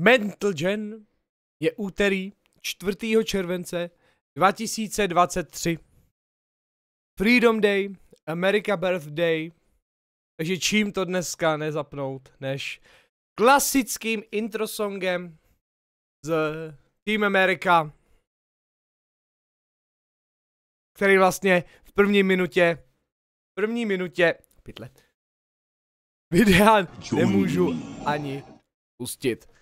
Mental Gen je úterý 4. července 2023. Freedom Day, America Birthday, takže čím to dneska nezapnout, než klasickým introsongem z Team America, který vlastně v první minutě, v první minutě, pytle, videa nemůžu ani pustit.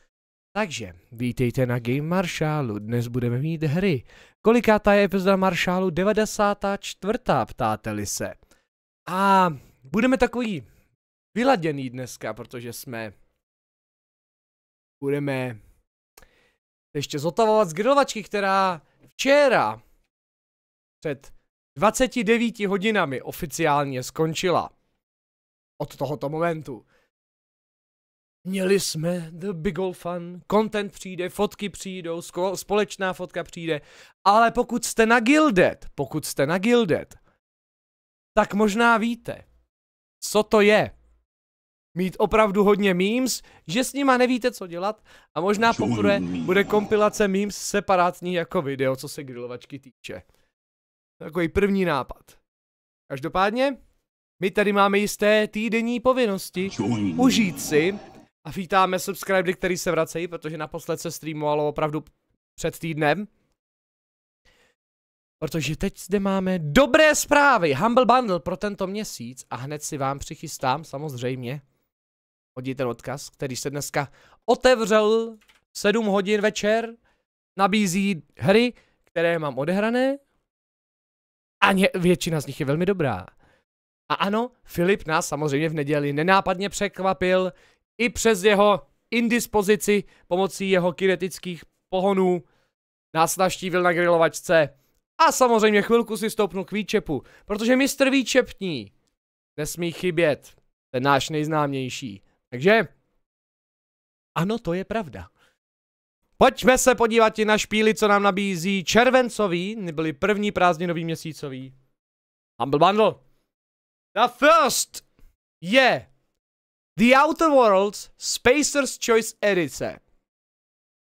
Takže, vítejte na Game Marshallu, dnes budeme mít hry. Kolikátá je epizoda Marshallu? 94. ptáte-li se. A budeme takový vyladěný dneska, protože jsme... Budeme ještě zotavovat z grilovačky, která včera před 29 hodinami oficiálně skončila. Od tohoto momentu. Měli jsme the big old fun, content přijde, fotky přijdou, společná fotka přijde, ale pokud jste na Gilded, pokud jste na Gilded, tak možná víte, co to je. Mít opravdu hodně memes, že s nima nevíte, co dělat a možná poprvé bude kompilace memes separátní jako video, co se grilovačky týče. Takový první nápad. Každopádně, my tady máme jisté týdenní povinnosti užít si a vítáme subscribery, který se vracejí, protože naposled se streamovalo opravdu před týdnem. Protože teď zde máme dobré zprávy, Humble Bundle pro tento měsíc a hned si vám přichystám, samozřejmě, hodí ten odkaz, který se dneska otevřel 7 hodin večer, nabízí hry, které mám odehrané. A ně, většina z nich je velmi dobrá. A ano, Filip nás samozřejmě v neděli nenápadně překvapil, i přes jeho indispozici pomocí jeho kinetických pohonů nás naštívil na grilovačce a samozřejmě chvilku si stoupnu k výčepu, protože mistr výčepní nesmí chybět, ten náš nejznámější. Takže, ano, to je pravda. Pojďme se podívat i na špíly, co nám nabízí červencový, nebyli první prázdninový měsícový. Humble Bundle. The first je The Outer Worlds Spacer's Choice edice.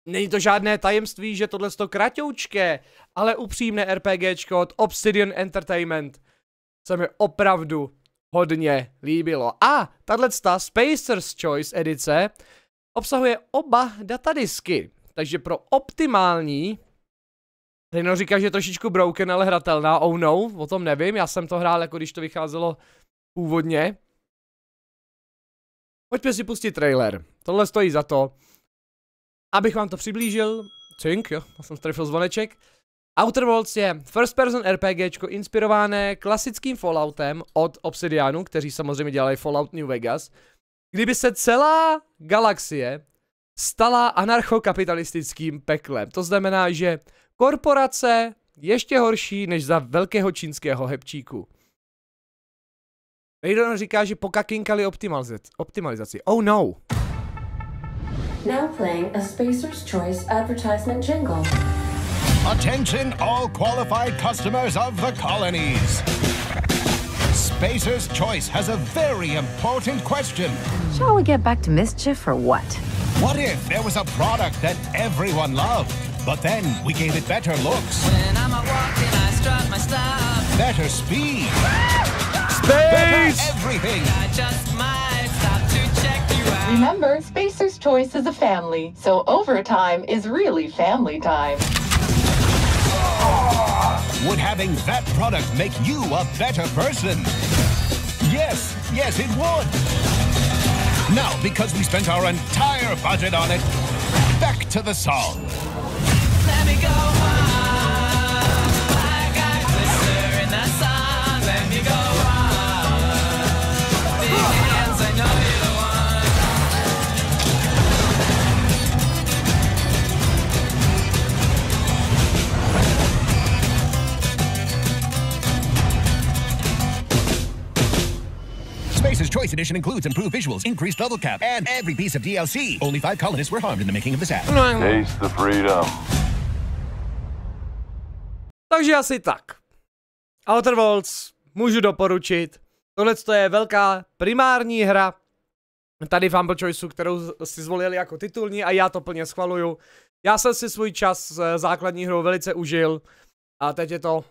Není to žádné tajemství, že tohle to kratoučké, ale upřímné RPGčko od Obsidian Entertainment se mi opravdu hodně líbilo. A tahle Spacer's Choice edice obsahuje oba datadisky, takže pro optimální Rino říká, že je trošičku broken, ale hratelná, oh no, o tom nevím, já jsem to hrál jako když to vycházelo původně. Pojďme si pustit trailer. Tohle stojí za to. Abych vám to přiblížil. Cink, jo, já jsem strefil zvoneček. Outer Worlds je first person RPGčko inspirované klasickým Falloutem od Obsidianu, kteří samozřejmě dělají Fallout New Vegas. Kdyby se celá galaxie stala anarchokapitalistickým peklem. To znamená, že korporace ještě horší než za velkého čínského hebčíku. Raiden říká, že pokakinkali optimalizaci. optimalizaci. Oh no. Now playing a Spacer's Choice advertisement jingle. Attention all qualified customers of the colonies. Spacer's Choice has a very important question. Shall we get back to mischief or what? What if there was a product that everyone loved, but then we gave it better looks? When I'm walking, I strut my stuff. Better speed. Ah! Space! Everything. Remember, Spacer's Choice is a family, so overtime is really family time. Would having that product make you a better person? Yes, yes, it would. Now, because we spent our entire budget on it, back to the song. Let me go by. I got the in the sun. Let me go Spacer's Choice Edition includes improved visuals, increased level cap, and every piece of DLC. Only five colonists were harmed in the making of this app. Taste the freedom. Takže asi tak. Outer Worlds můžu doporučit. Tohle je velká primární hra tady v Humble Choiceu, kterou si zvolili jako titulní a já to plně schvaluju. Já jsem si svůj čas s základní hrou velice užil a teď je to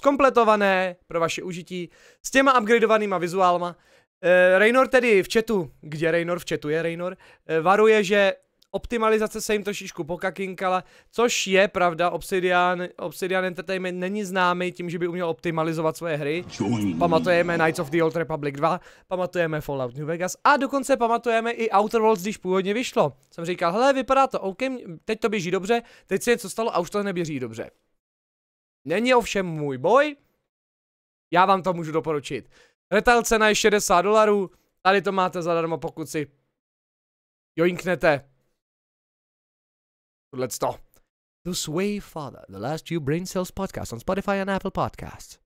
zkompletované pro vaše užití s těma upgradeovanýma vizuálma. Uh, Raynor tedy v chatu, kde Raynor v chatu je Raynor, uh, varuje, že optimalizace se jim trošičku pokakinkala, což je pravda, Obsidian, Obsidian Entertainment není známý tím, že by uměl optimalizovat svoje hry. Pamatujeme Knights of the Old Republic 2, pamatujeme Fallout New Vegas a dokonce pamatujeme i Outer Worlds, když původně vyšlo. Jsem říkal, hele, vypadá to OK, teď to běží dobře, teď se něco stalo a už to neběží dobře. Není ovšem můj boj, já vám to můžu doporučit. Retail cena je 60 dolarů, tady to máte zadarmo, pokud si joinknete Let's to. The Sway Father, the last few brain cells podcast on Spotify and Apple Podcasts.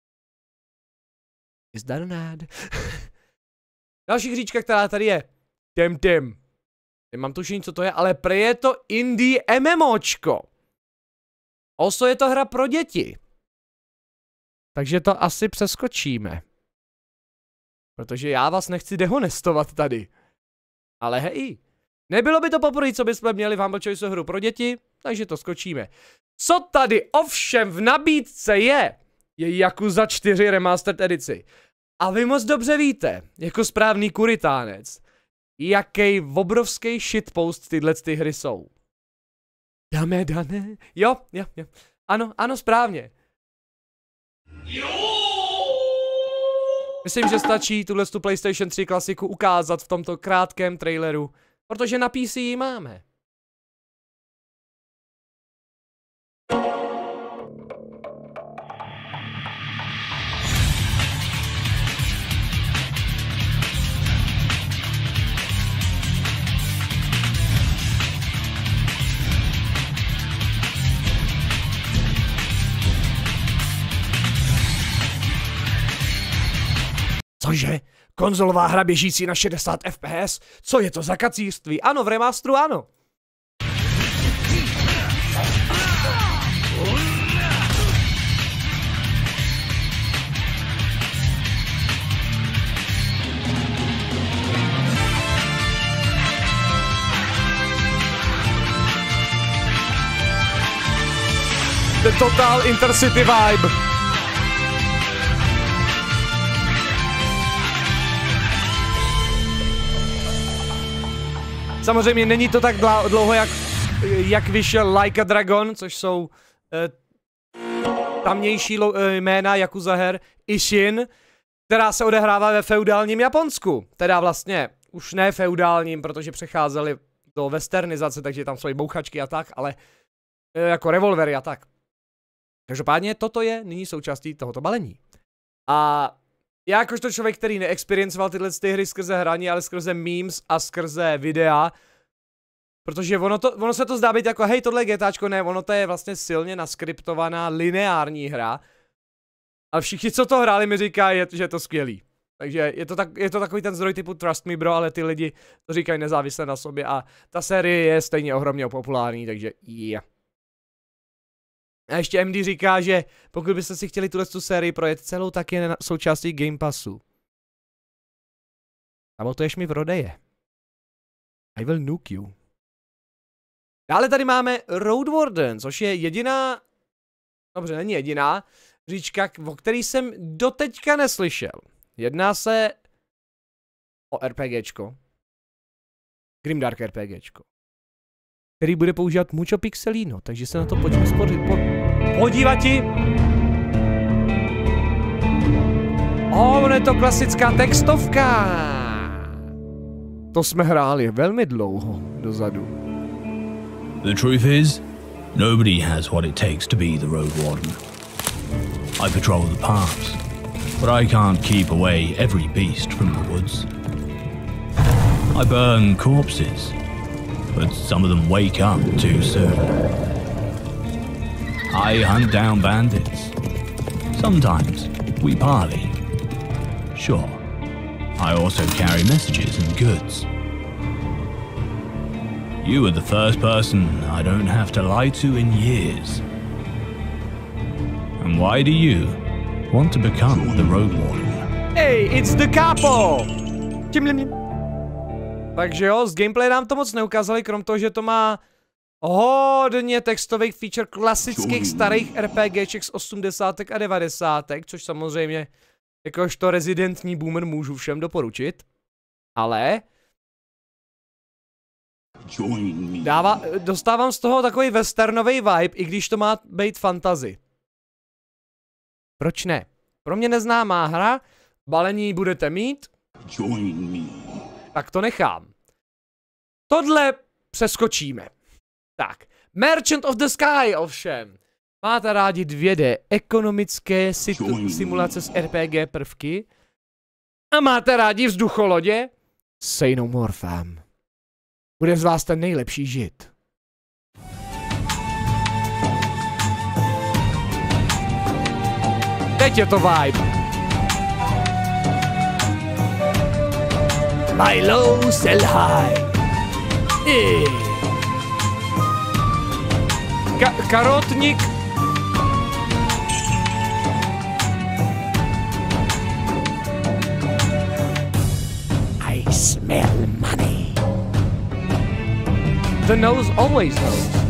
Is that an ad? Další hříčka, která tady je. Tem Tem. Nemám tušení, co to je, ale pre je to indie MMOčko. Oso je to hra pro děti. Takže to asi přeskočíme. Protože já vás nechci dehonestovat tady. Ale hej, Nebylo by to poprvé, co bychom měli v Humble Choice hru pro děti, takže to skočíme. Co tady ovšem v nabídce je, je Yakuza 4 Remastered edici. A vy moc dobře víte, jako správný kuritánec, jaký obrovský shitpost tyhle ty hry jsou. Dáme, dané? Jo, jo, jo. Ano, ano, správně. Myslím, že stačí tuhle tu PlayStation 3 klasiku ukázat v tomto krátkém traileru Protože na PC ji máme. Konzolová hra běžící na 60 FPS? Co je to za kacířství? Ano, v remasteru ano. The Total Intercity Vibe. Samozřejmě není to tak dlouho, jak, jak vyšel Like a Dragon, což jsou eh, tamnější lo, eh, jména Yakuza her, Ishin, která se odehrává ve feudálním Japonsku. Teda vlastně už ne feudálním, protože přecházeli do westernizace, takže tam jsou i bouchačky a tak, ale eh, jako revolvery a tak. Každopádně toto je nyní součástí tohoto balení. A já jakožto člověk, který neexperiencioval tyhle ty hry skrze hraní, ale skrze memes a skrze videa, protože ono, to, ono se to zdá být jako, hej, tohle je GTAčko, ne, ono to je vlastně silně naskriptovaná lineární hra, ale všichni, co to hráli, mi říkají, že je to skvělý. Takže je to, tak, je to takový ten zdroj typu Trust Me Bro, ale ty lidi to říkají nezávisle na sobě a ta série je stejně ohromně populární, takže yeah. A ještě MD říká, že pokud byste si chtěli tuhle tu sérii projet celou, tak je součástí Game Passu. Sabotuješ mi v rodeje. I will nuke you. Dále tady máme Road Warden, což je jediná, dobře, není jediná, říčka, o který jsem doteďka neslyšel. Jedná se o RPGčko. Grimdark RPGčko který bude používat mucho pixelino, takže se na to pojďme spod, po, podívat. O, oh, je to klasická textovka. To jsme hráli velmi dlouho dozadu. The truth is, nobody has what it takes to be the road warden. I patrol the paths, but I can't keep away every beast from the woods. I burn corpses, but some of them wake up too soon. I hunt down bandits. Sometimes we parley. Sure, I also carry messages and goods. You are the first person I don't have to lie to in years. And why do you want to become the road warden? Hey, it's the capo! Takže jo, z gameplay nám to moc neukázali, krom toho, že to má hodně textových feature klasických starých RPGček z 80. a 90. což samozřejmě jakožto rezidentní boomer můžu všem doporučit. Ale dává, dostávám z toho takový westernový vibe, i když to má být fantasy. Proč ne? Pro mě neznámá hra, balení budete mít, tak to nechám. Tohle přeskočíme. Tak, Merchant of the Sky ovšem. Máte rádi 2D ekonomické simulace s RPG prvky? A máte rádi vzducholodě? Say no more, fam. Bude z vás ten nejlepší žit. Teď je to vibe. My low sell high. I. Ka karotník. I smell money. The nose always knows.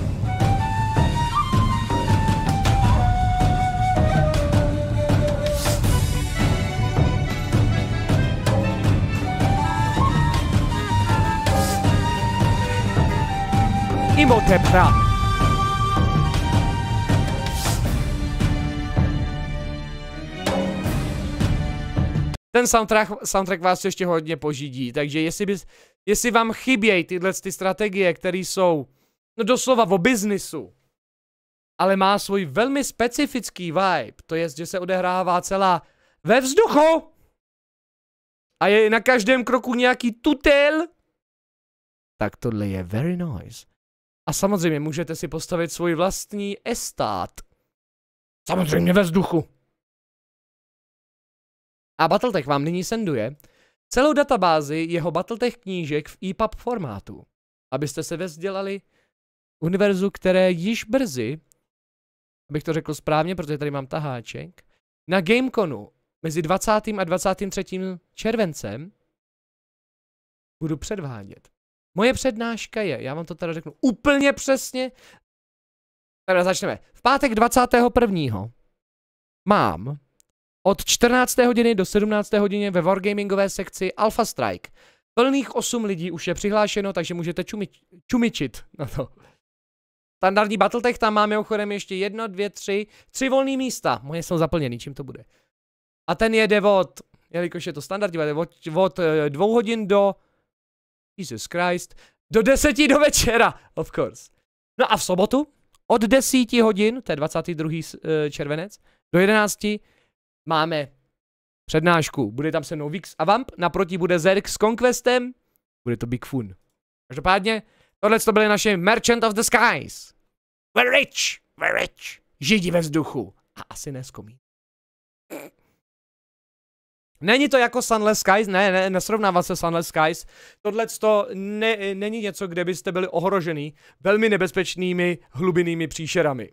Imhotepra. Ten soundtrack, soundtrack vás ještě hodně požídí, takže jestli, bys, jestli vám chybějí tyhle ty strategie, které jsou no doslova o biznisu, ale má svůj velmi specifický vibe, to je, že se odehrává celá ve vzduchu a je na každém kroku nějaký tutel, tak tohle je very nice. A samozřejmě můžete si postavit svůj vlastní estát. Samozřejmě ve vzduchu. A Battletech vám nyní senduje celou databázi jeho Battletech knížek v EPUB formátu, abyste se vzdělali univerzu, které již brzy, abych to řekl správně, protože tady mám taháček, na Gameconu mezi 20. a 23. červencem budu předvádět. Moje přednáška je, já vám to teda řeknu úplně přesně, teda začneme. V pátek 21. mám od 14. hodiny do 17. hodiny ve Wargamingové sekci Alpha Strike. Plných 8 lidí už je přihlášeno, takže můžete čumič, čumičit na to. Standardní Battletech tam máme ochodem ještě jedno, dvě, tři, tři volné místa. Moje jsou zaplněný, čím to bude. A ten jede od, jelikož je to standardní, od, od eh, dvou hodin do, Jesus Christ, do deseti do večera, of course. No a v sobotu od 10 hodin, to je 22. Eh, červenec, do 11 máme přednášku. Bude tam se mnou Vix a Vamp, naproti bude Zerk s Conquestem, bude to Big Fun. Každopádně, tohle to byly naše Merchant of the Skies. We're rich, we're rich. Židi ve vzduchu. A asi neskomí. Není to jako Sunless Skies, ne, ne, nesrovnává se Sunless Skies. Tohle to ne, není něco, kde byste byli ohrožený velmi nebezpečnými hlubinými příšerami.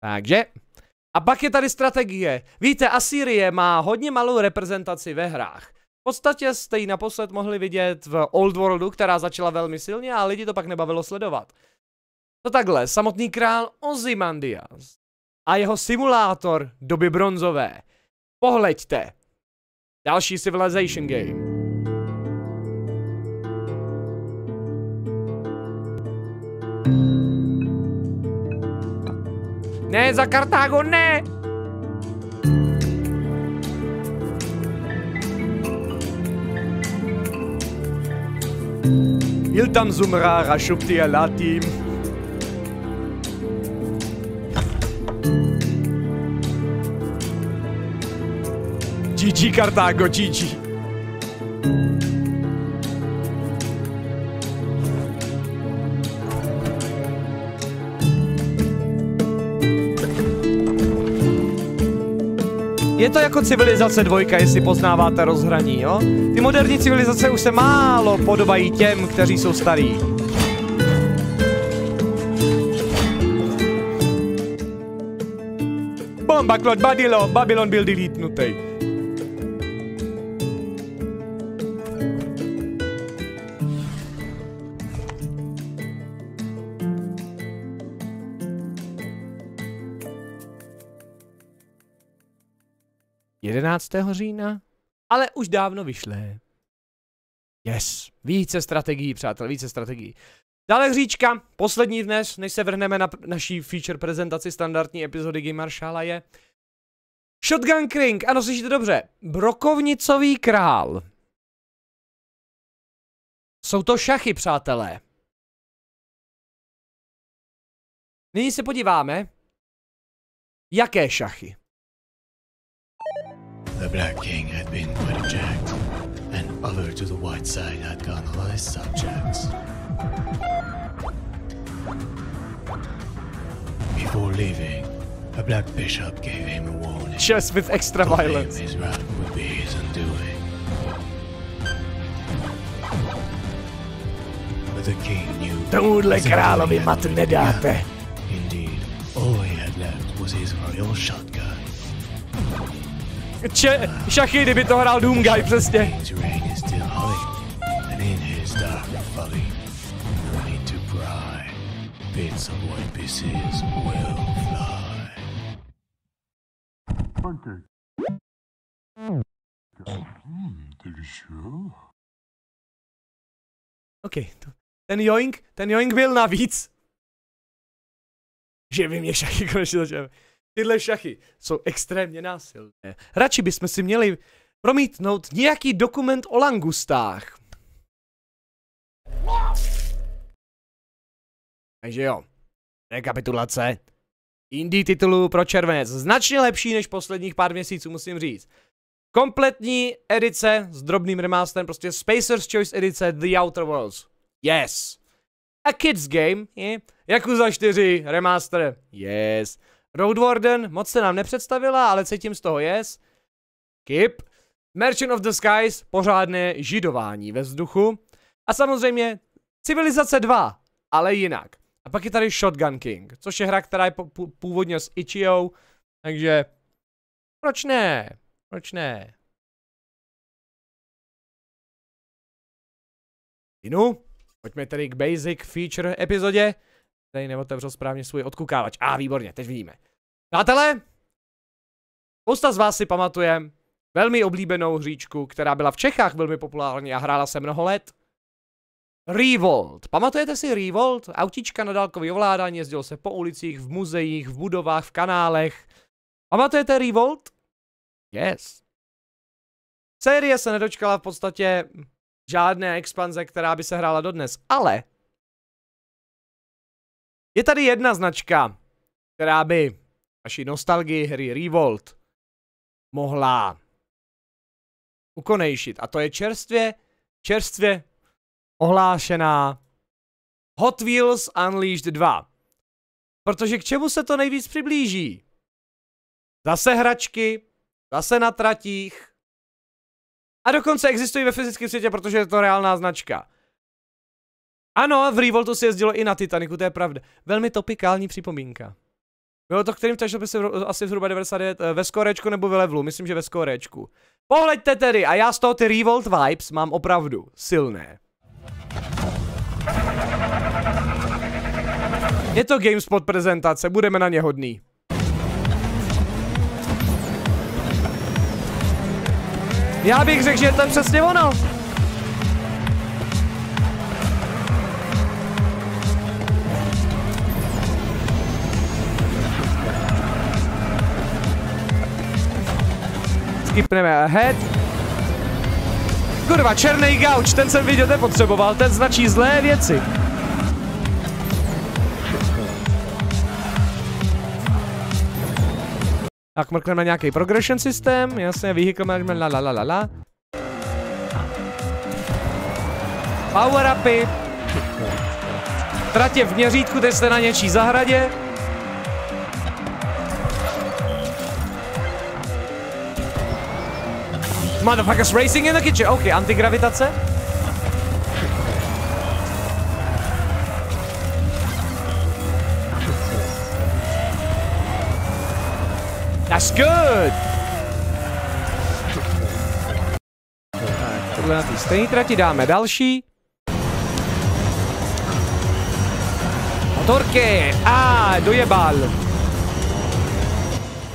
Takže, a pak je tady strategie. Víte, Asýrie má hodně malou reprezentaci ve hrách. V podstatě jste ji naposled mohli vidět v Old Worldu, která začala velmi silně a lidi to pak nebavilo sledovat. To takhle, samotný král Ozymandias a jeho simulátor doby bronzové. Pohleďte. Další Civilization game. Ne, za Kartágo, ne! Iltam Zumrara Shubti Alatim. GG Kartágo, GG. Je to jako civilizace dvojka, jestli poznáváte rozhraní, jo? Ty moderní civilizace už se málo podobají těm, kteří jsou starí. Bomba, Claude, Babylon, Babylon byl deletnutý. 11. října, ale už dávno vyšlé. Yes, více strategií, přátel, více strategií. Dále hříčka, poslední dnes, než se vrhneme na naší feature prezentaci standardní epizody Game je Shotgun King, ano, slyšíte dobře, brokovnicový král. Jsou to šachy, přátelé. Nyní se podíváme, jaké šachy. The Black King had been quite a jack, and over to the white side had gone all his subjects. Before leaving, a black bishop gave him a warning. Just with extra Told him violence. his wrath would be his undoing. But the king knew Tomuhle his královi undoing mat had nedáte. Indeed, all he had left was his royal shotgun. Če, šachy, kdyby to hrál Doomguy, přesně. OK, ten joink, ten joink byl navíc. Že vy mě šachy konečně začneme. Tyhle šachy jsou extrémně násilné. Radši bychom si měli promítnout nějaký dokument o langustách. Takže jo, rekapitulace. Indie titulů pro červenec. Značně lepší než posledních pár měsíců, musím říct. Kompletní edice s drobným remasterem, prostě Spacer's Choice edice The Outer Worlds. Yes. A kids game, je. Yakuza 4 remaster. Yes. Road Warden, moc se nám nepředstavila, ale cítím z toho yes. Kip. Merchant of the Skies, pořádné židování ve vzduchu. A samozřejmě Civilizace 2, ale jinak. A pak je tady Shotgun King, což je hra, která je původně s Ichiou, takže proč ne? Proč ne? Inu, pojďme tedy k basic feature epizodě. Tady neotevřel správně svůj odkukávač. A, ah, výborně, teď vidíme. Přátelé, spousta z vás si pamatuje velmi oblíbenou hříčku, která byla v Čechách velmi populární a hrála se mnoho let. Revolt. Pamatujete si Revolt? Autička na dálkový ovládání, jezdil se po ulicích, v muzeích, v budovách, v kanálech. Pamatujete Revolt? Yes. Série se nedočkala v podstatě žádné expanze, která by se hrála dodnes, ale je tady jedna značka, která by naší nostalgii hry Revolt mohla ukonejšit. A to je čerstvě, čerstvě ohlášená Hot Wheels Unleashed 2. Protože k čemu se to nejvíc přiblíží? Zase hračky, zase na tratích. A dokonce existují ve fyzickém světě, protože je to reálná značka. Ano, v Revoltu se jezdilo i na Titaniku, to je pravda. Velmi topikální připomínka. Bylo to kterým by se asi zhruba 99 ve skorečku nebo ve levelu, myslím, že ve skorečku. Pohleďte tedy, a já z toho ty Revolt vibes mám opravdu silné. Je to GameSpot prezentace, budeme na ně hodný. Já bych řekl, že je to přesně ono. Skipneme ahead. Kurva, černý gauč, ten jsem vidět nepotřeboval, ten značí zlé věci. Tak mrkneme nějaký progression systém, jasně, vehicle management, la la la la la. Power upy. Tratě v měřítku, teď jste na něčí zahradě. Motherfuckers racing in the kitchen. OK, antigravitace. That's good! Tohle na té stejné trati dáme další. Motorky! A, ah, dojebal.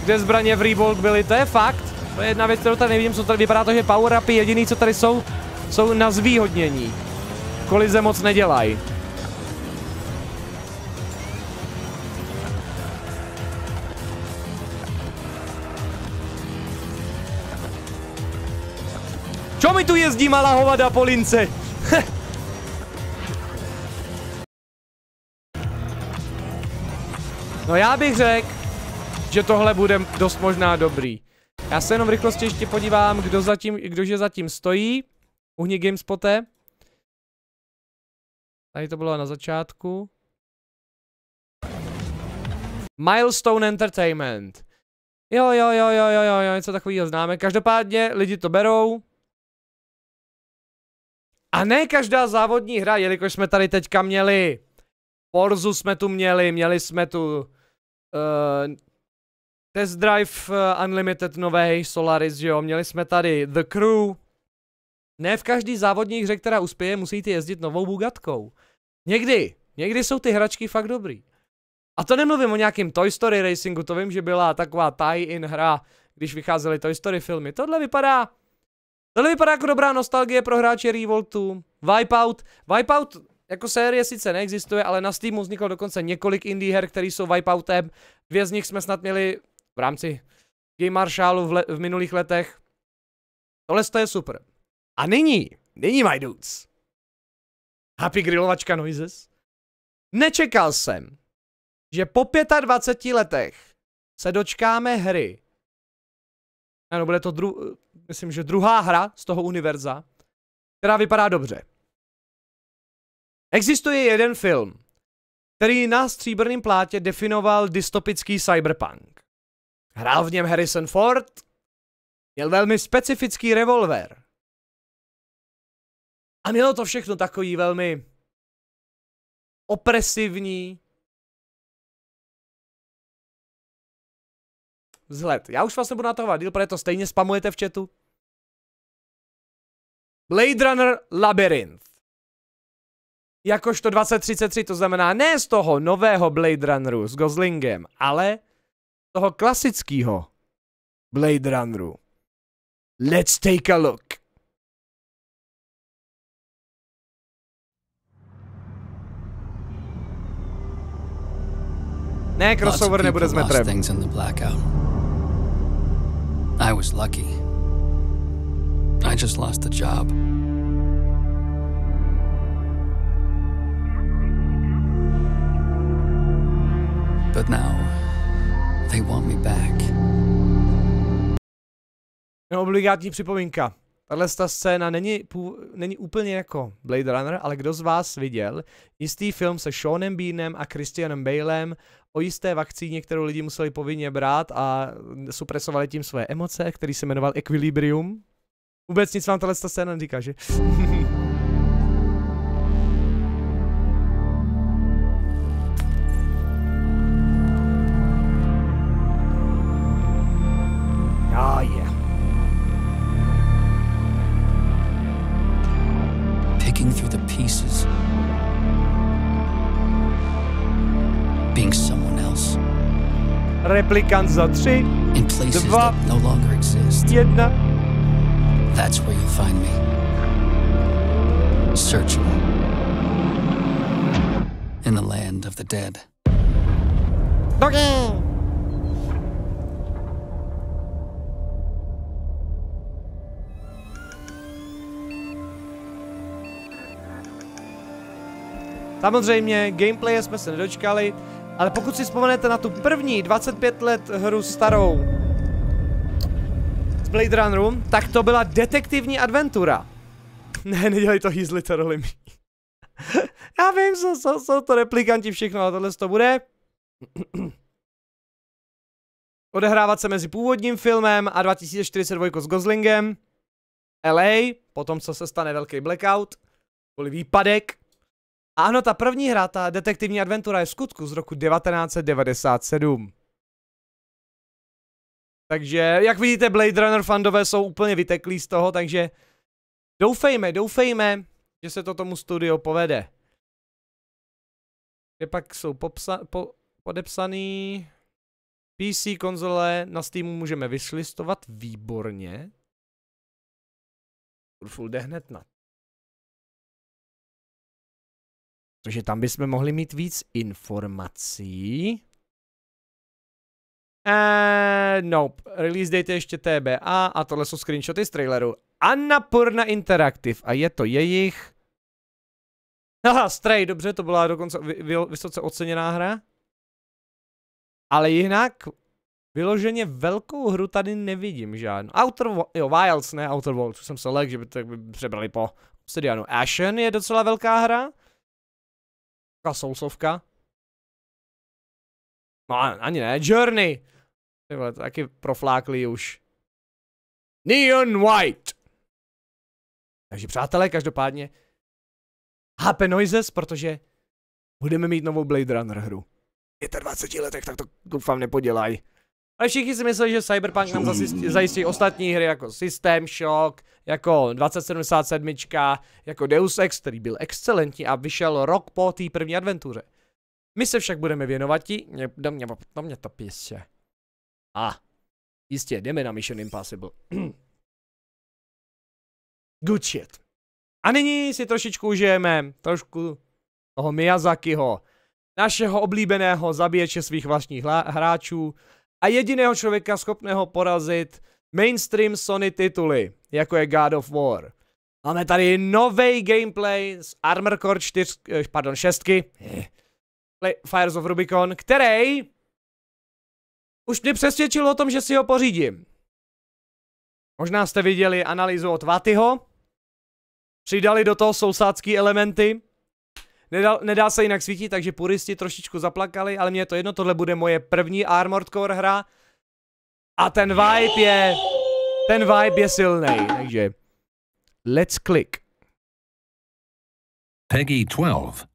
Kde zbraně v Revolt byly, to je fakt. To je jedna věc, kterou tady nevidím, co tady vypadá to, že power upy jediný, co tady jsou, jsou na zvýhodnění. Kolize moc nedělají. Čo mi tu jezdí malá hovada po lince? no já bych řekl, že tohle bude dost možná dobrý. Já se jenom v rychlosti ještě podívám, kdo zatím, kdože zatím stojí. Uhni GameSpote. Tady to bylo na začátku. Milestone Entertainment. Jo, jo, jo, jo, jo, jo, jo, něco takového známe. Každopádně lidi to berou. A ne každá závodní hra, jelikož jsme tady teďka měli Forzu jsme tu měli, měli jsme tu uh, Test Drive uh, Unlimited nový Solaris, jo, měli jsme tady The Crew. Ne v každý závodní hře, která uspěje, musíte jezdit novou Bugatkou. Někdy, někdy jsou ty hračky fakt dobrý. A to nemluvím o nějakým Toy Story Racingu, to vím, že byla taková tie-in hra, když vycházely Toy Story filmy. Tohle vypadá Tohle vypadá jako dobrá nostalgie pro hráče Revoltu. Wipeout. Wipeout jako série sice neexistuje, ale na Steamu vzniklo dokonce několik indie her, které jsou Wipeoutem. Dvě z nich jsme snad měli v rámci Game Marshallu v, le- v minulých letech. Tohle je super. A nyní, nyní my dudes. Happy grilovačka Noises. Nečekal jsem, že po 25 letech se dočkáme hry. Ano, bude to dru- myslím, že druhá hra z toho univerza, která vypadá dobře. Existuje jeden film, který na stříbrném plátě definoval dystopický cyberpunk. Hrál v něm Harrison Ford, měl velmi specifický revolver. A mělo to všechno takový velmi opresivní vzhled. Já už vás nebudu natahovat díl, protože to stejně spamujete v chatu. Blade Runner Labyrinth. Jakožto 2033, to znamená ne z toho nového Blade Runneru s Goslingem, ale toho klasického Blade Runneru. Let's take a look. Ne, crossover nebude s metrem. I was lucky. I just lost a job. But now, they want me back. No, obligátní připomínka. Tahle ta scéna není, není úplně jako Blade Runner, ale kdo z vás viděl jistý film se Seanem Beanem a Christianem Balem o jisté vakcíně, kterou lidi museli povinně brát a supresovali tím své emoce, který se jmenoval Equilibrium. Vůbec nic vám tahle ta scéna neříká, že? Replikant za tři, In places Dva. that no longer exist. jedna. That's where you'll find me. Searching. In the land of the dead. Samozřejmě, gameplaye jsme se nedočkali, ale pokud si vzpomenete na tu první 25 let hru starou z Blade Runneru, tak to byla detektivní adventura. Ne, nedělej to He's literally me. Já vím, jsou, jsou, jsou to replikanti všechno, ale tohle to bude. Odehrávat se mezi původním filmem a 2042 s Goslingem. LA, potom co se stane velký blackout, kvůli výpadek. A ano, ta první hra, ta detektivní adventura je v skutku z roku 1997. Takže, jak vidíte, Blade Runner fandové jsou úplně vyteklí z toho, takže doufejme, doufejme, že se to tomu studio povede. Kde pak jsou popsa- po- podepsaný... PC konzole na Steamu můžeme vyslistovat výborně. Full jde hned na. Protože tam bychom mohli mít víc informací. Uh, nope. Release date je ještě TBA a tohle jsou screenshoty z traileru. Annapurna Interactive a je to jejich... Aha, Stray, dobře, to byla dokonce vy, vy, vysoce oceněná hra. Ale jinak vyloženě velkou hru tady nevidím žádnou. Outer, jo, Wilds, ne Outer Worlds, jsem se lek, že by to by přebrali po Obsidianu. Ashen je docela velká hra. Taková soulsovka. No ani ne, Journey. Tyhle, taky proflákli už. Neon White. Takže přátelé, každopádně HP Noises, protože budeme mít novou Blade Runner hru. Je to 20 letech, tak to doufám nepodělají. Ale všichni si myslí, že Cyberpunk nám zajistí, zajistí ostatní hry jako System Shock, jako 2077, jako Deus Ex, který byl excelentní a vyšel rok po té první adventuře. My se však budeme věnovat ti, do mě, do mě to píše. A, ah, jistě, jdeme na Mission Impossible. Good shit. A nyní si trošičku užijeme trošku toho Miyazakiho, našeho oblíbeného zabíječe svých vlastních hráčů a jediného člověka schopného porazit mainstream Sony tituly, jako je God of War. Máme tady nový gameplay z Armor Core 4, eh, pardon, 6, Fires of Rubicon, který už mě přesvědčil o tom, že si ho pořídím. Možná jste viděli analýzu od Vatyho. Přidali do toho sousácký elementy. Nedá, nedá se jinak svítit, takže puristi trošičku zaplakali, ale mě je to jedno, tohle bude moje první Armored Core hra. A ten vibe je... Ten vibe je silný, takže... Let's click. Peggy 12.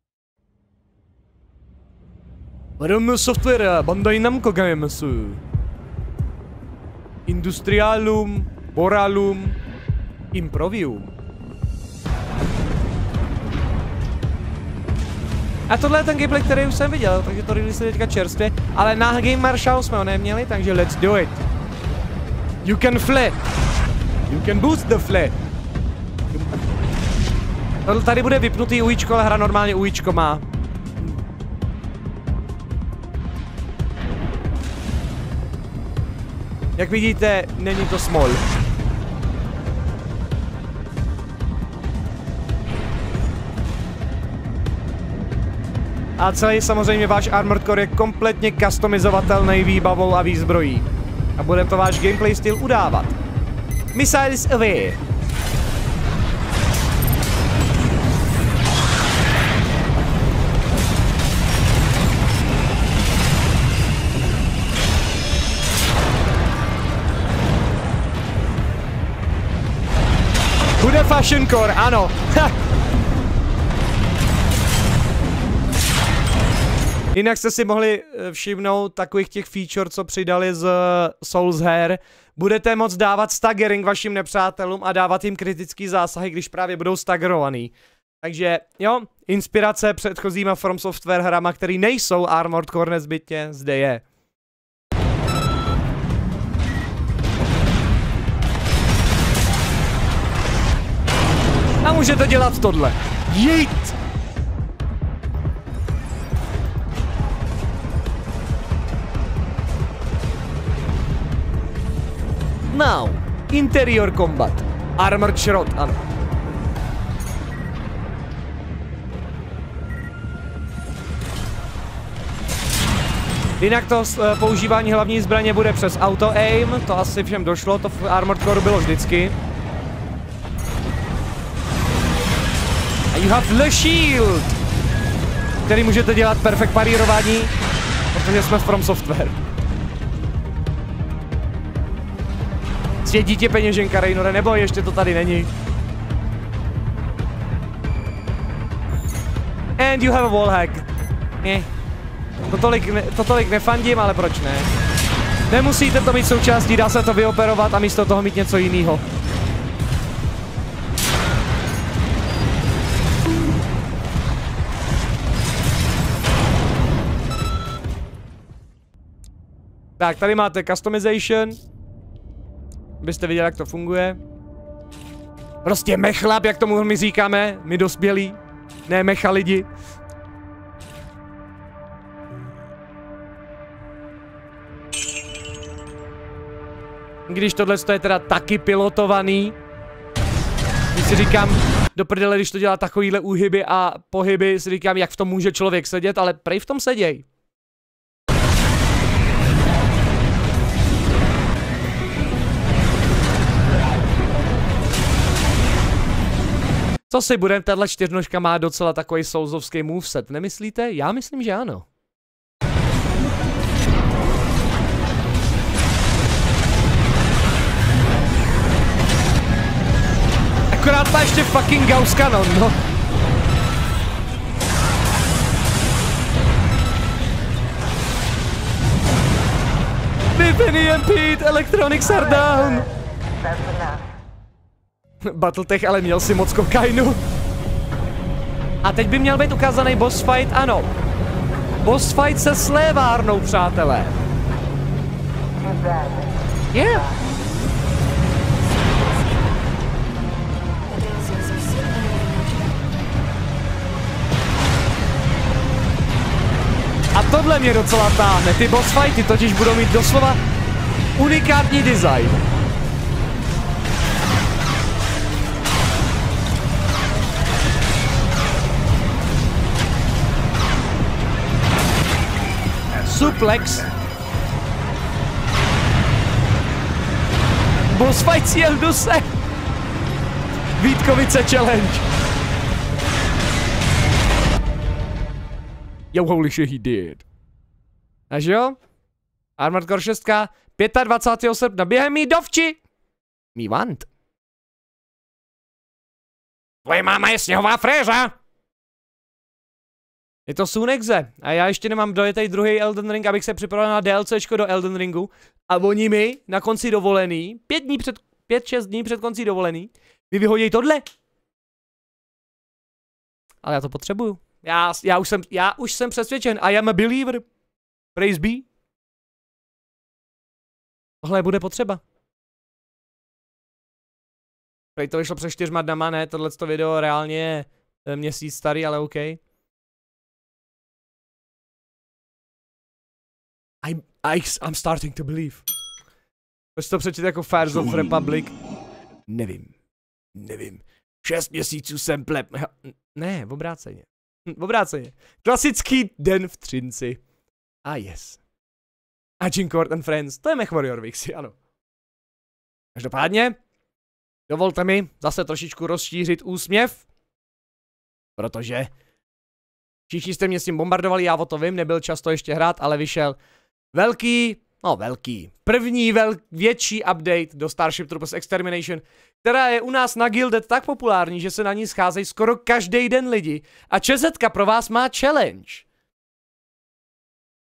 From Software Bandai Namco Games. Industrialum, Moralum, Improvium. A tohle je ten gameplay, který už jsem viděl, takže to release teďka čerstvě, ale na Game Marshall jsme ho neměli, takže let's do it. You can fly. You can boost the fly. Tady bude vypnutý ujíčko, ale hra normálně ujíčko má. Jak vidíte, není to small. A celý samozřejmě váš Armored Core je kompletně customizovatelný výbavou a výzbrojí. A bude to váš gameplay styl udávat. Missiles away! Bude Fashion Core, ano. Jinak jste si mohli eh, všimnout takových těch feature, co přidali z Souls Hair. Budete moct dávat staggering vašim nepřátelům a dávat jim kritický zásahy, když právě budou staggerovaný. Takže jo, inspirace předchozíma From Software hrama, který nejsou Armored Core nezbytně, zde je. A můžete dělat tohle. Jít! Now, interior combat. Armored Shroud, ano. Jinak to uh, používání hlavní zbraně bude přes auto aim, to asi všem došlo, to v Armored Core bylo vždycky. you have the shield, který můžete dělat perfekt parírování, protože jsme From Software. Svědí tě peněženka, Reynore, nebo ještě to tady není. And you have a wallhack. Eh. To tolik, ne, to tolik nefandím, ale proč ne? Nemusíte to mít součástí, dá se to vyoperovat a místo toho mít něco jiného. Tak, tady máte customization. Abyste viděli, jak to funguje. Prostě mechlap, jak tomu my říkáme, my dospělí. Ne mecha lidi. Když tohle je teda taky pilotovaný. Když si říkám, do prdele, když to dělá takovýhle úhyby a pohyby, si říkám, jak v tom může člověk sedět, ale prej v tom seděj. Co si budem, tahle čtyřnožka má docela takový souzovský moveset, nemyslíte? Já myslím, že ano. Akorát má ještě fucking Gauss Cannon, no. Vypeny Pete, Electronics are down. Battletech ale měl si moc kokainu. A teď by měl být ukázaný boss fight, ano. Boss fight se slévárnou, přátelé. Yeah. A tohle mě docela táhne. Ty boss fighty totiž budou mít doslova unikátní design. Suplex. Boss fight s Jelduse. Vítkovice challenge. Yo, holy shit, he did. Až jo? Armored Core 6, 25. srpna, během mý dovči! Mý want. Tvoje máma je sněhová fréza! Je to Sunexe a já ještě nemám dojetej druhý Elden Ring, abych se připravil na DLCčko do Elden Ringu. A oni mi na konci dovolený, pět dní před, pět, šest dní před koncí dovolený, mi vyhodí tohle. Ale já to potřebuju. Já, já, už jsem, já už jsem přesvědčen. I am a believer. Praise be. Tohle bude potřeba. Prej to vyšlo před čtyřma dnama, ne, tohle video reálně je eh, měsíc starý, ale OK. I, I'm starting to believe. Proč to přečít jako Fires of Republic? Nevím. Nevím. Šest měsíců jsem pleb... Ne, v obráceně. Hm, obráceně. Klasický den v Třinci. A ah, yes. Agincourt and Friends, to je Mech Warrior Vixi, ano. Každopádně, dovolte mi zase trošičku rozšířit úsměv, protože všichni jste mě s tím bombardovali, já o to vím, nebyl čas to ještě hrát, ale vyšel velký, no velký, první vel, větší update do Starship Troopers Extermination, která je u nás na Gilded tak populární, že se na ní scházejí skoro každý den lidi a ČZka pro vás má challenge.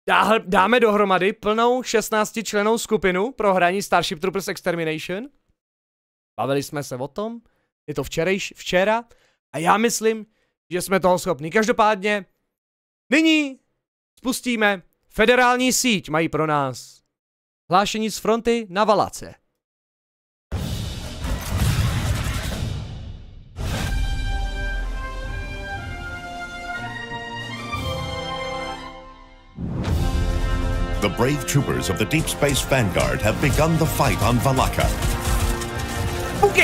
Dá, dáme dohromady plnou 16 členou skupinu pro hraní Starship Troopers Extermination. Bavili jsme se o tom, je to včerejš, včera a já myslím, že jsme toho schopni. Každopádně, nyní spustíme federální síť, mají pro nás hlášení z fronty na Valace. the brave troopers of the Deep Space Vanguard have begun the fight on Valaka.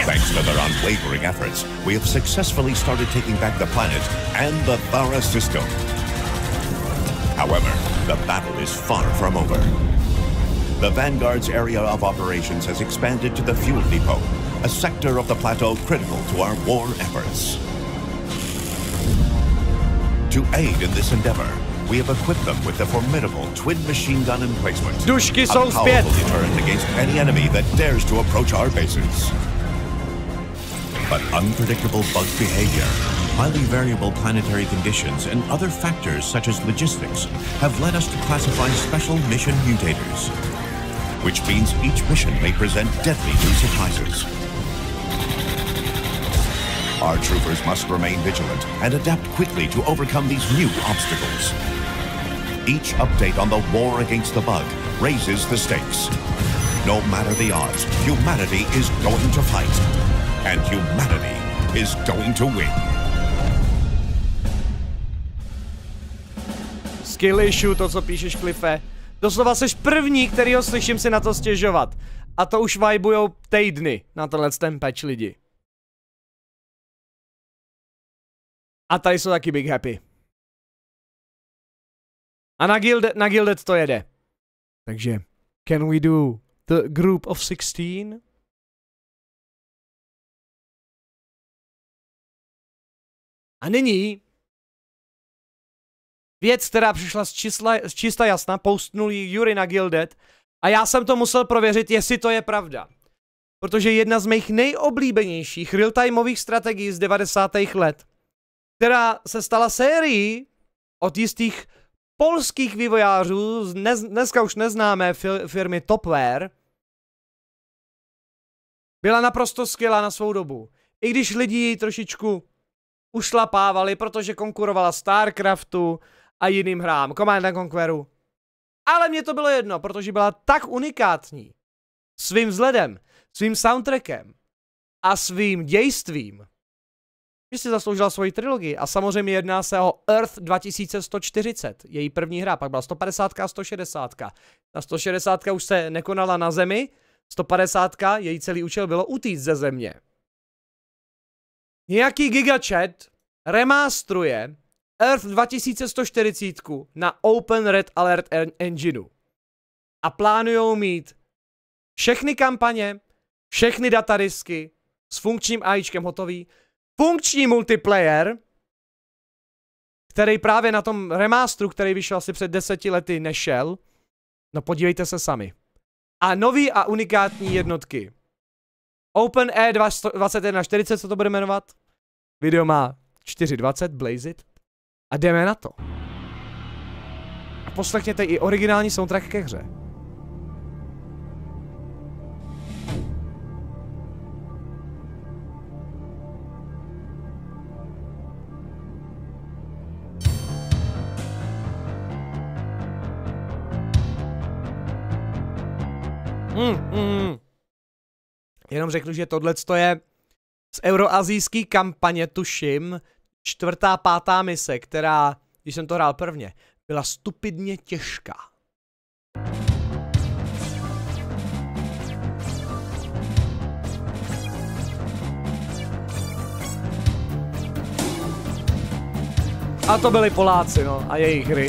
Thanks to their unwavering efforts, we have successfully started taking back the planet and the Thara system. However, the battle is far from over. The Vanguard's area of operations has expanded to the fuel depot, a sector of the plateau critical to our war efforts. To aid in this endeavor, we have equipped them with the formidable twin machine gun emplacement. Dušky a powerful deterrent against any enemy that dares to approach our bases. But unpredictable bug behavior, highly variable planetary conditions, and other factors such as logistics have led us to classify special mission mutators. Which means each mission may present deadly new surprises. Our troopers must remain vigilant and adapt quickly to overcome these new obstacles. Each update on the war against the bug raises the stakes. No matter the odds, humanity is going to fight. And humanity is going to win. Skill issue, to, co píšeš, Cliffe. Doslova seš první, který ho slyším si na to stěžovat. A to už vibujou týdny na tenhle ten patch lidi. A tady jsou taky big happy. A na Gilded, na Gilded to jede. Takže, can we do the group of 16? A nyní věc, která přišla z, čísla, z čista jasna, postnul ji Yuri na Gilded a já jsem to musel prověřit, jestli to je pravda. Protože jedna z mých nejoblíbenějších real-timeových strategií z 90. let, která se stala sérií od jistých polských vývojářů, z dnes, dneska už neznámé firmy Topware, byla naprosto skvělá na svou dobu. I když lidi ji trošičku ušlapávali, protože konkurovala StarCraftu a jiným hrám, Command Conqueru. Ale mě to bylo jedno, protože byla tak unikátní svým vzhledem, svým soundtrackem a svým dějstvím, že si zasloužila svoji trilogii. A samozřejmě jedná se o Earth 2140, její první hra, pak byla 150 a 160. Ta 160 už se nekonala na zemi, 150 její celý účel bylo utíct ze země. Nějaký gigachat remastruje Earth 2140 na Open Red Alert engineu. A plánujou mít všechny kampaně, všechny datadisky s funkčním AIčkem hotový, funkční multiplayer, který právě na tom remasteru, který vyšel asi před deseti lety, nešel. No podívejte se sami. A nový a unikátní jednotky. Open E 2140, co to bude jmenovat? Video má 420, Blaze it. A jdeme na to. A poslechněte i originální soundtrack ke hře. Mm, mm. Jenom řeknu, že tohle je z euroazijský kampaně, tuším, čtvrtá, pátá mise, která, když jsem to hrál prvně, byla stupidně těžká. A to byli Poláci, no, a jejich hry.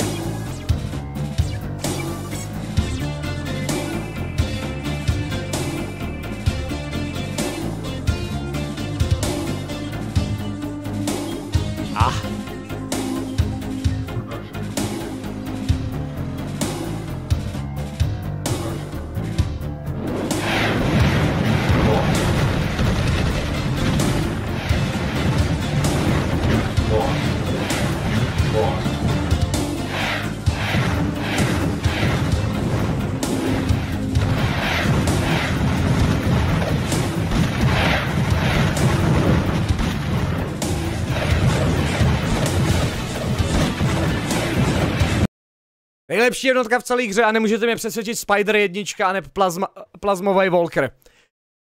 Nejlepší jednotka v celé hře a nemůžete mě přesvědčit Spider jednička a ne plazma, plazmový Walker.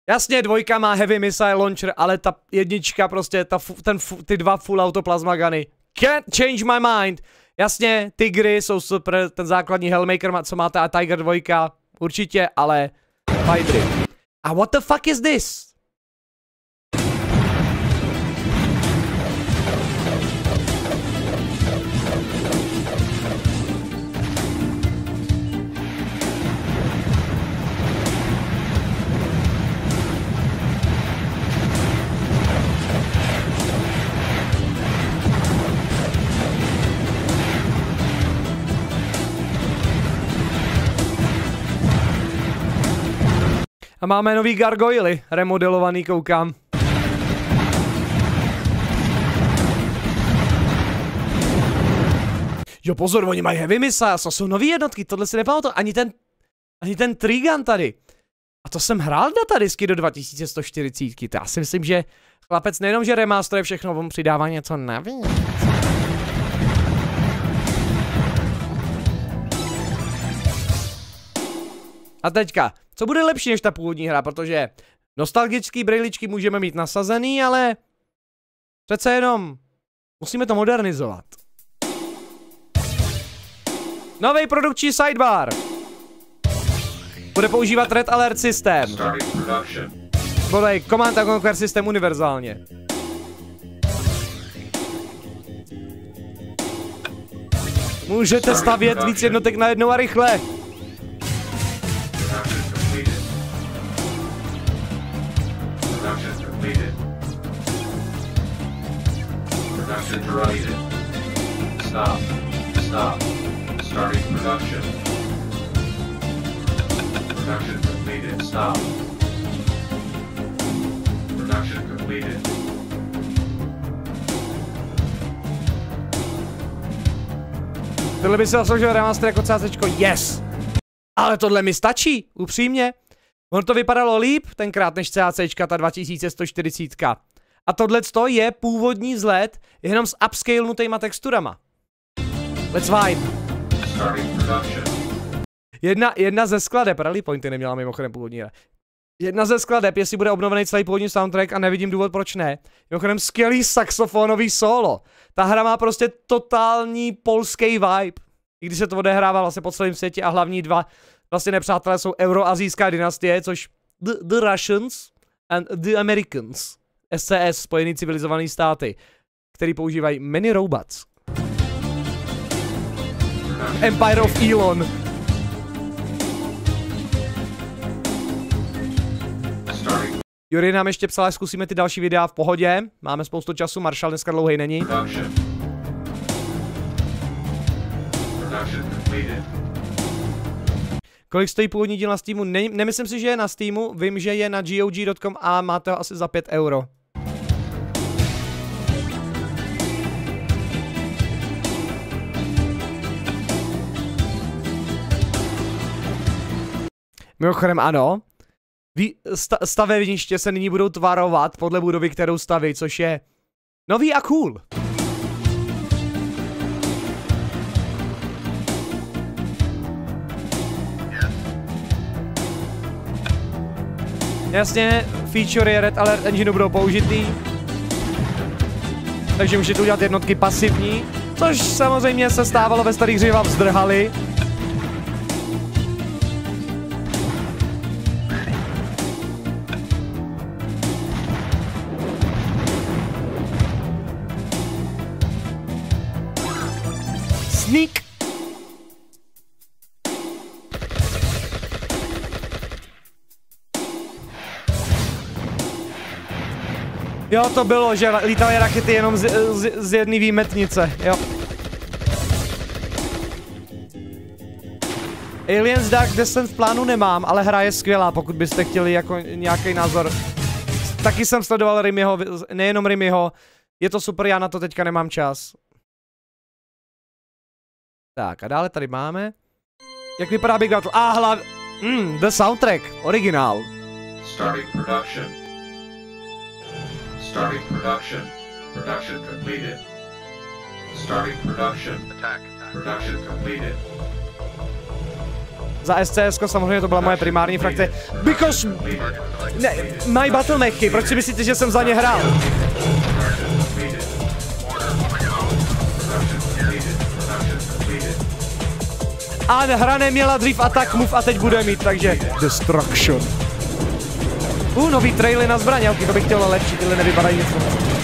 Jasně, dvojka má heavy missile launcher, ale ta jednička prostě, ta, ten, ty dva full auto plasma guny. Can't change my mind. Jasně, Tigry jsou super, ten základní Hellmaker, co máte a Tiger 2, určitě, ale Spidery. A what the fuck is this? Máme nový gargoily, remodelovaný koukám. Jo pozor, oni mají heavy missiles, to jsou nový jednotky, tohle si nepamatuju, ani ten, ani ten Trigan tady. A to jsem hrál datadisky do 2140, to já si myslím, že chlapec nejenom, že remasteruje všechno, on přidává něco navíc. A teďka, co bude lepší než ta původní hra, protože nostalgický brýličky můžeme mít nasazený, ale přece jenom musíme to modernizovat. Nový produkční sidebar. Bude používat Red Alert systém. Bude Command and Conquer systém univerzálně. Můžete stavět víc jednotek najednou a rychle. Interrupted. Stop. Stop. Starting production. Production completed. Stop. Production completed. Tohle by se zasloužil remaster jako CCčko, yes! Ale tohle mi stačí, upřímně. Ono to vypadalo líp tenkrát než CACčka, ta 2140. A tohle je původní vzhled, jenom s upscalenutýma texturama. Let's vibe. Jedna, jedna ze skladeb, Rally Pointy neměla mimochodem původní hra. Jedna ze skladeb, jestli bude obnovený celý původní soundtrack a nevidím důvod proč ne. Mimochodem skvělý saxofonový solo. Ta hra má prostě totální polský vibe. I když se to odehrává vlastně po celém světě a hlavní dva vlastně nepřátelé jsou euroazijská dynastie, což the, the Russians and the Americans. SCS, Spojený civilizovaný státy, který používají many robots. Empire of Elon. Jury nám ještě psala, zkusíme ty další videa v pohodě. Máme spoustu času, Marshall dneska dlouhej není. Kolik stojí původní díl na Steamu? Ne, nemyslím si, že je na Steamu, vím, že je na GOG.com a máte ho asi za 5 euro. Mimochodem ano, Ví, sta, stavebniště se nyní budou tvarovat podle budovy, kterou staví, což je nový a cool. Jasně, featurey Red Alert Engineu budou použitý. Takže můžete udělat jednotky pasivní, což samozřejmě se stávalo ve starých hře, vám zdrhali. Jo, to bylo, že lítaly rakety jenom z, z, z jedné výmetnice, jo. Aliens Dark Descent v plánu nemám, ale hra je skvělá, pokud byste chtěli jako nějaký názor. Taky jsem sledoval Rimiho, nejenom Rimiho, je to super, já na to teďka nemám čas. Tak a dále tady máme. Jak vypadá Big Battle? A ah, hlav... Mm, the soundtrack, originál. Starting production. Starting production. Production completed. Starting production. Attack. Production completed. Za SCS samozřejmě to byla moje primární frakce. Because... Ne, my battle mechy, proč si myslíte, že jsem za ně hrál? A hra neměla dřív attack move a teď bude mít, takže destruction. Uh, nový traily na zbraně, to bych chtěl lepší, tyhle nevypadají. nic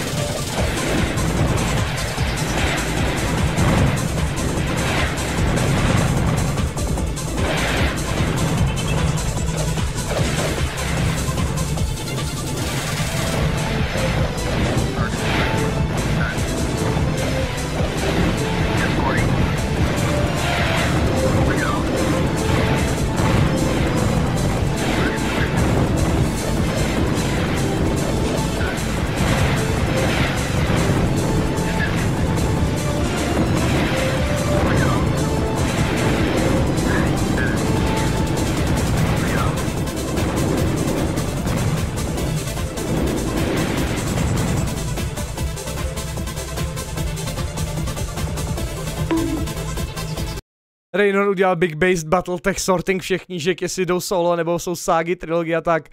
Raynor udělal Big Based Battletech sorting všech knížek, jestli jdou solo nebo jsou ságy, trilogie a tak.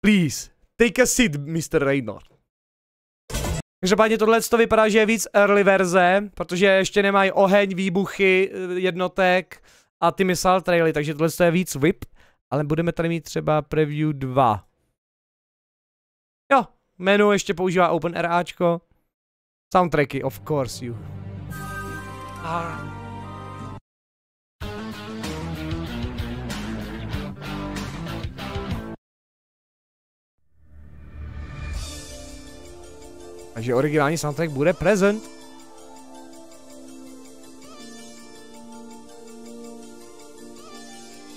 Please, take a seat, Mr. Raynor. Každopádně tohle to vypadá, že je víc early verze, protože ještě nemají oheň, výbuchy eh, jednotek a ty missile traily, takže tohle je víc whip, ale budeme tady mít třeba preview 2. Jo, menu ještě používá OpenRAčko. Soundtracky, of course you. Ah. Takže originální soundtrack bude present.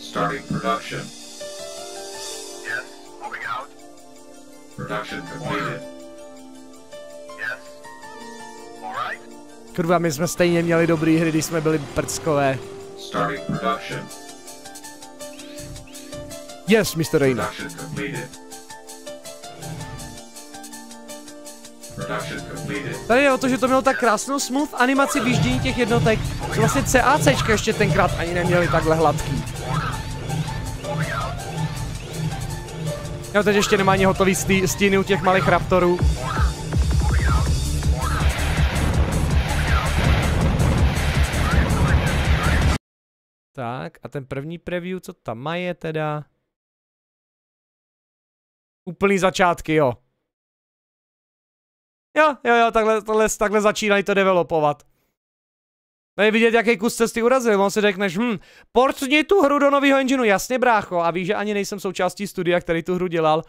Starting production. Yes, moving out. Production completed. Yes. Alright. Kurva, my jsme stejně měli dobrý hry, když jsme byli prckové. Starting production. Yes, Mr. Reina. Production completed. Tady je o to, že to mělo tak krásnou smooth animaci výždění těch jednotek. Co vlastně CACčka ještě tenkrát ani neměli takhle hladký. Jo, teď ještě nemá ani hotový stý, stíny u těch malých raptorů. Tak, a ten první preview, co tam je teda... Úplný začátky, jo. Jo, jo, jo, takhle, takhle, takhle začínají to developovat. No je vidět, jaký kus cesty urazil. On si řekneš, hm, portni tu hru do nového engineu, jasně brácho. A víš, že ani nejsem součástí studia, který tu hru dělal.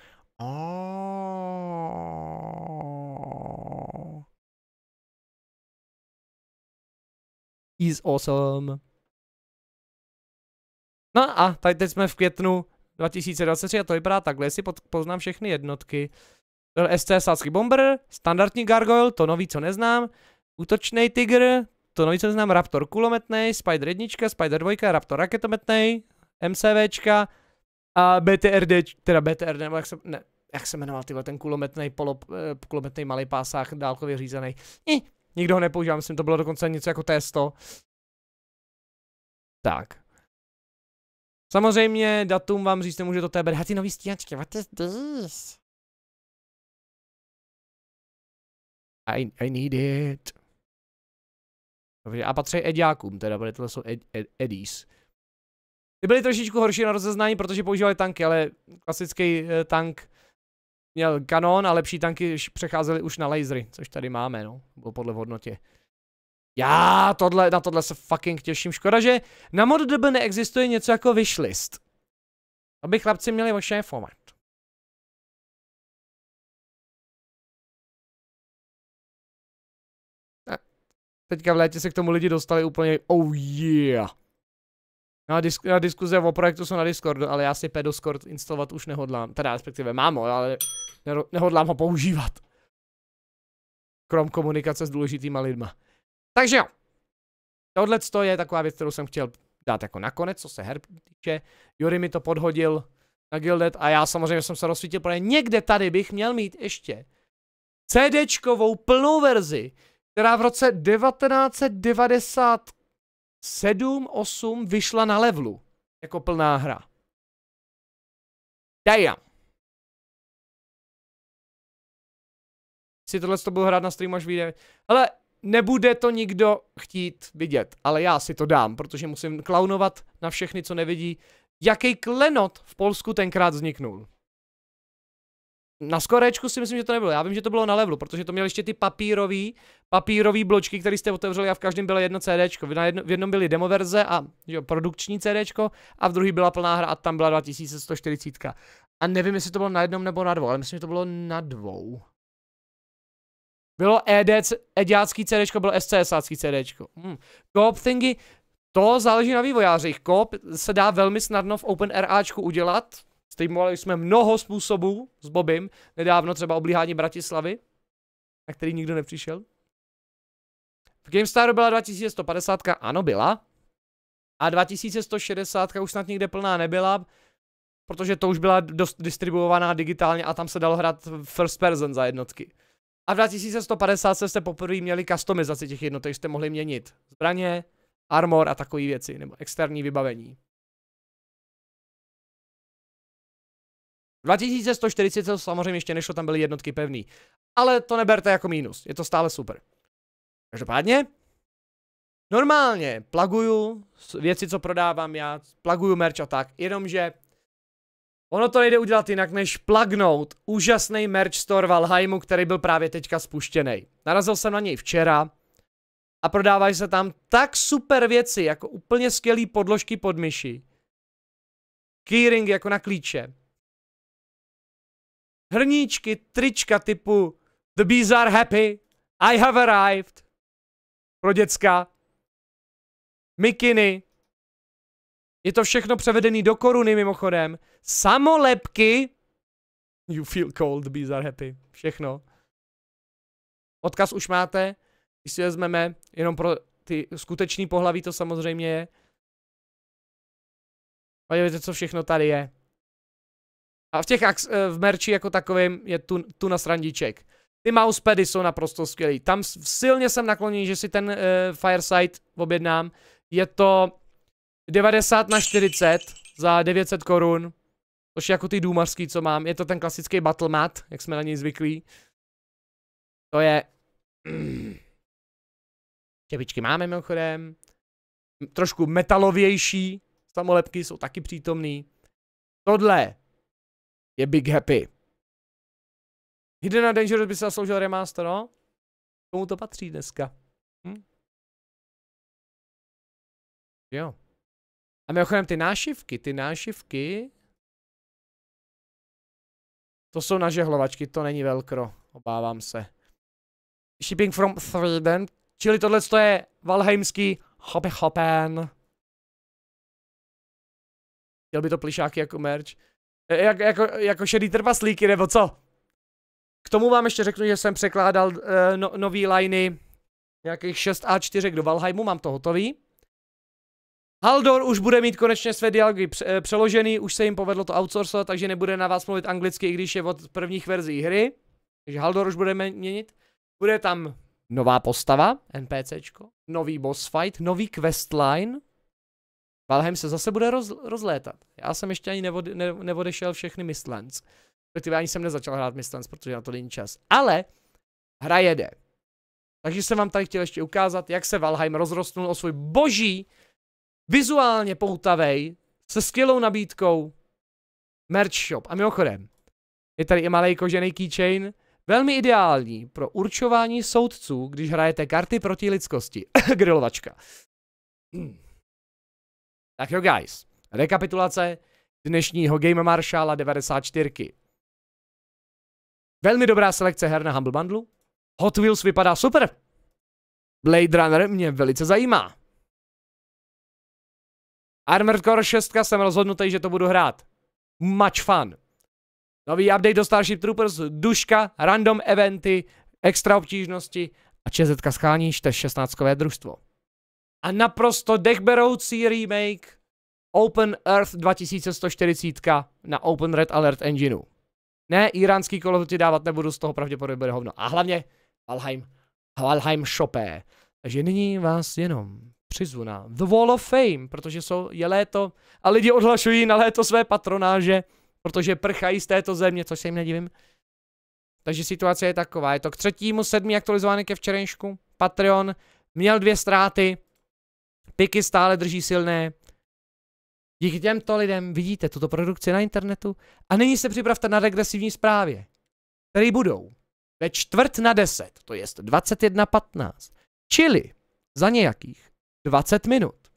Is awesome. No a tady teď jsme v květnu 2023 a to vypadá takhle, jestli poznám všechny jednotky. SC sácky bomber, standardní gargoyle, to nový, co neznám, útočný tiger, to nový, co neznám, Raptor kulometnej, Spider 1, Spider 2, Raptor raketometnej, MCVčka a BTRD, teda BTRD, nebo jak se, ne, jak se jmenoval tyhle, ten kulometnej, polo, eh, kulometnej malý pásách, dálkově řízený. Nikdo ho nepoužívá, myslím, to bylo dokonce něco jako T100. Tak. Samozřejmě datum vám říct nemůže to tebe. ty nový stíhačky, what is this? I, I need it. A patří Ediákům, teda, protože tohle jsou ed, ed. Ty byly trošičku horší na rozeznání, protože používali tanky, ale klasický uh, tank měl kanon a lepší tanky přecházely už na lasery, což tady máme, no, bylo podle v hodnotě. Já tohle, na tohle se fucking těším. Škoda, že na ModDB neexistuje něco jako wishlist. Aby chlapci měli ošéfovat. Teďka v létě se k tomu lidi dostali úplně, oh yeah. Na, disk, na diskuze o projektu jsou na Discordu, ale já si Pedoscord instalovat už nehodlám. Teda respektive mám ho, ale nehodlám ho používat. Krom komunikace s důležitýma lidma. Takže jo. Tohle je taková věc, kterou jsem chtěl dát jako nakonec, co se her týče. Jory mi to podhodil na Gildet a já samozřejmě jsem se rozsvítil, protože někde tady bych měl mít ještě CDčkovou plnou verzi, která v roce 1997-8 vyšla na levelu jako plná hra. Damn. Si tohle to budu hrát na streamu, až vyjde. Ale nebude to nikdo chtít vidět, ale já si to dám, protože musím klaunovat na všechny, co nevidí, jaký klenot v Polsku tenkrát vzniknul. Na skorečku si myslím, že to nebylo. Já vím, že to bylo na levelu, protože to měli ještě ty papírový, papírový bločky, které jste otevřeli a v každém bylo jedno CD. V, jedno, v jednom byly demoverze a jo, produkční CD a v druhý byla plná hra a tam byla 2140. A nevím, jestli to bylo na jednom nebo na dvou, ale myslím, že to bylo na dvou. Bylo ED, ediácký CD, bylo SCSácký CD. Hmm. Coop thingy, to záleží na vývojářích. Coop se dá velmi snadno v OpenRAčku udělat, Streamovali jsme mnoho způsobů s Bobem, nedávno třeba oblíhání Bratislavy, na který nikdo nepřišel. V GameStaru byla 2150, ano byla. A 2160 už snad někde plná nebyla, protože to už byla dost distribuovaná digitálně a tam se dalo hrát first person za jednotky. A v 2150 jste poprvé měli customizaci těch jednotek, jste mohli měnit zbraně, armor a takové věci, nebo externí vybavení. 2140 to samozřejmě ještě nešlo, tam byly jednotky pevný. Ale to neberte jako mínus, je to stále super. Každopádně, normálně plaguju věci, co prodávám já, plaguju merch a tak, jenomže ono to nejde udělat jinak, než plagnout úžasný merch store Valheimu, který byl právě teďka spuštěný. Narazil jsem na něj včera a prodávají se tam tak super věci, jako úplně skvělý podložky pod myši. Keyring jako na klíče. Hrníčky, trička typu The bees are happy, I have arrived. Pro děcka. Mikiny. Je to všechno převedený do koruny mimochodem. Samolepky. You feel cold, the bees are happy. Všechno. Odkaz už máte. Když si vezmeme, jenom pro ty skutečný pohlaví to samozřejmě je. Podívejte, co všechno tady je. A v těch eh, v merči jako takovým je tu, tu na srandiček. Ty mousepady jsou naprosto skvělý. Tam silně jsem nakloněný, že si ten uh, Fireside objednám. Je to 90 na 40 za 900 korun. Což je jako ty důmařský, co mám. Je to ten klasický battle mat, jak jsme na něj zvyklí. To je... Čepičky máme mimochodem. Trošku metalovější. Samolepky jsou taky přítomný. Tohle je Big Happy. Hidden a Dangerous by se zasloužil remaster, no? Komu to patří dneska? Hm? Jo. A mimochodem ty nášivky, ty nášivky... To jsou nažehlovačky, to není velkro, obávám se. Shipping from Sweden, čili tohle je valheimský hobby hopen. Chtěl by to plišáky jako merch. Jak, jako, jako šedý trpaslíky, nebo co? K tomu vám ještě řeknu, že jsem překládal uh, no, nový liney nějakých 6 A4 do Valheimu, mám to hotový. Haldor už bude mít konečně své dialogy eh, přeložený, už se jim povedlo to outsourcovat, takže nebude na vás mluvit anglicky, i když je od prvních verzí hry. Takže Haldor už bude měnit. Bude tam nová postava, NPCčko, nový boss fight, nový questline. Valheim se zase bude roz, rozlétat. Já jsem ještě ani nevod, ne, neodešel všechny Mistlands. Respektive ani jsem nezačal hrát Mistlands, protože na to není čas. Ale hra jede. Takže jsem vám tady chtěl ještě ukázat, jak se Valheim rozrostnul o svůj boží, vizuálně poutavej, se skvělou nabídkou merch shop. A mimochodem, je tady i malý kožený keychain, velmi ideální pro určování soudců, když hrajete karty proti lidskosti. Grilovačka. Hmm. Tak jo, guys. Rekapitulace dnešního Game Marshalla 94. Velmi dobrá selekce her na Humble Bundle. Hot Wheels vypadá super. Blade Runner mě velice zajímá. Armored Core 6 jsem rozhodnutý, že to budu hrát. Much fun. Nový update do Starship Troopers, duška, random eventy, extra obtížnosti a ČZ schání 16 družstvo. A naprosto dechberoucí remake Open Earth 2140 na Open Red Alert engineu. Ne, iránský of Duty dávat nebudu, z toho pravděpodobně bude hovno. A hlavně Valheim, Valheim shopé. Takže nyní vás jenom přizvu na The Wall of Fame, protože jsou, je léto a lidi odhlašují na léto své patronáže, protože prchají z této země, což se jim nedivím. Takže situace je taková, je to k třetímu sedmi aktualizovaný ke včerejšku. Patreon měl dvě ztráty, piky stále drží silné. Díky těmto lidem vidíte tuto produkci na internetu a nyní se připravte na regresivní zprávě, které budou ve čtvrt na deset, to jest 21.15, čili za nějakých 20 minut.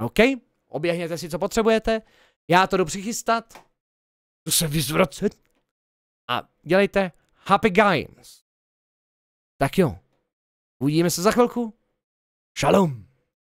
OK? Oběhněte si, co potřebujete, já to jdu přichystat, jdu se vyzvracet a dělejte Happy Games. Tak jo, uvidíme se za chvilku. Shalom.